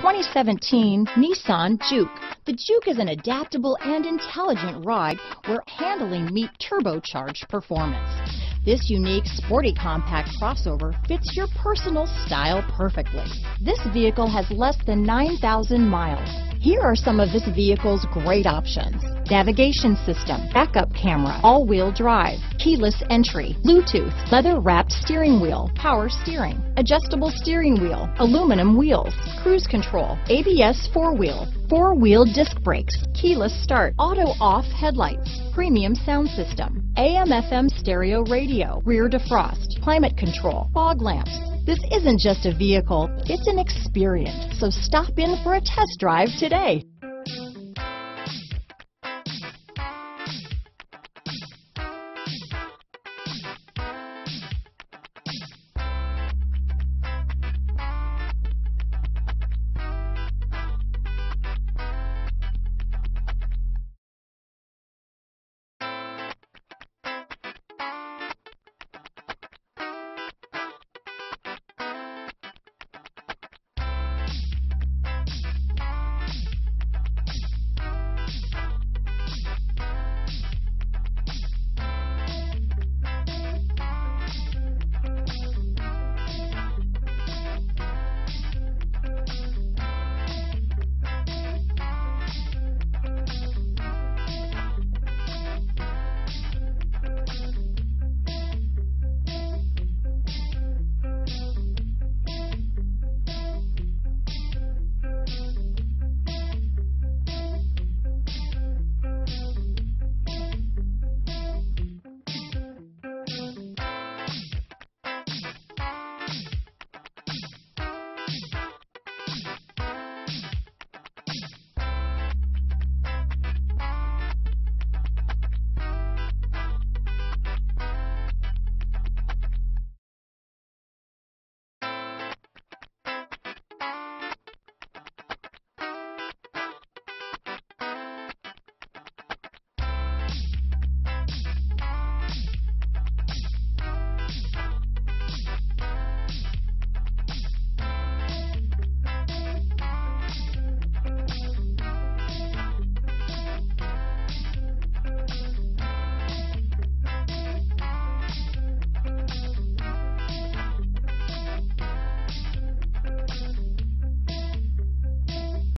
2017 Nissan Juke. The Juke is an adaptable and intelligent ride where handling meet turbocharged performance. This unique, sporty compact crossover fits your personal style perfectly. This vehicle has less than 9,000 miles. Here are some of this vehicle's great options. Navigation system, backup camera, all-wheel drive, keyless entry, Bluetooth, leather-wrapped steering wheel, power steering, adjustable steering wheel, aluminum wheels, cruise control, ABS four-wheel, four-wheel disc brakes, keyless start, auto-off headlights, premium sound system, AM-FM stereo radio, rear defrost, climate control, fog lamps. This isn't just a vehicle, it's an experience. So stop in for a test drive today.